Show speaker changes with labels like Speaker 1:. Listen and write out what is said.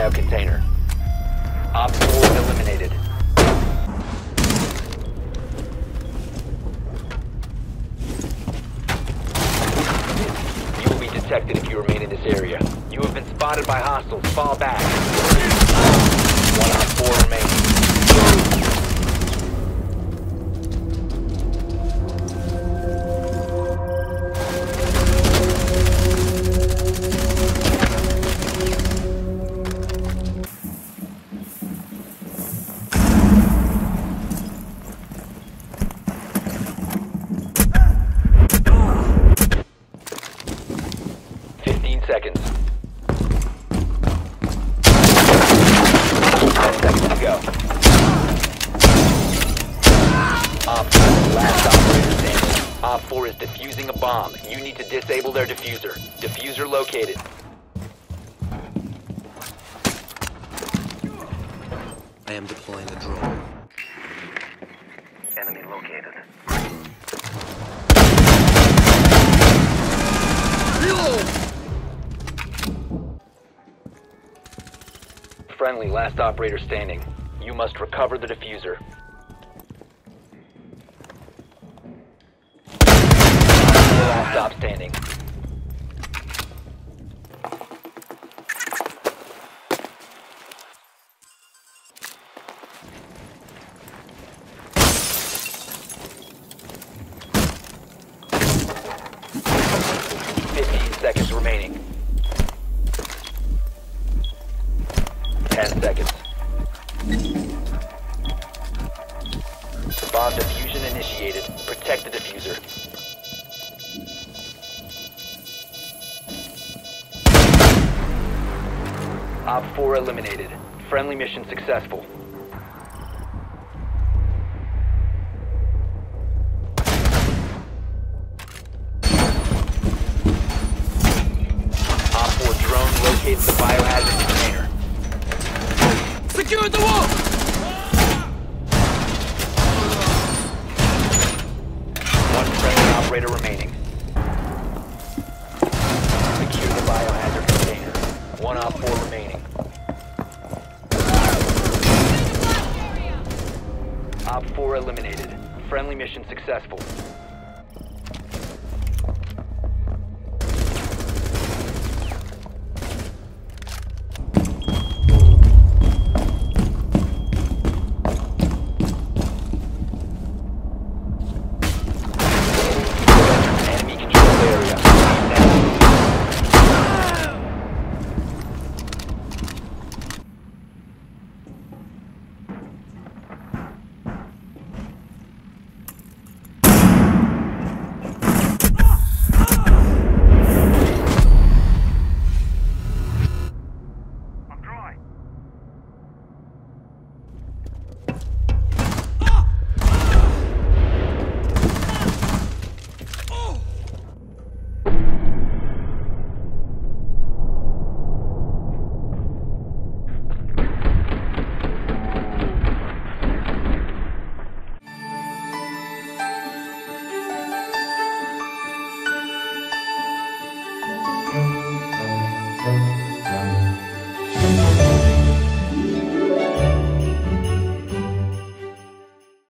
Speaker 1: Protect the bio container. Op 4 eliminated. You will be detected if you remain in this area. You have been spotted by hostiles. Fall back. One on four remaining. Seconds. Ten seconds to go. Op 4, last operator standing. Op 4 is defusing a bomb. You need to disable their defuser. Defuser located.
Speaker 2: I am deploying a drone.
Speaker 3: Enemy located.
Speaker 1: Friendly, last operator standing. You must recover the defuser. Last stop standing. Fifteen seconds remaining. Ten seconds. Bomb diffusion initiated. Protect the defuser. Op 4 eliminated. Friendly mission successful. Op 4 drone locates the biohazard remaining. Secure the biohazard container. One op four remaining. Op four eliminated. Friendly mission successful.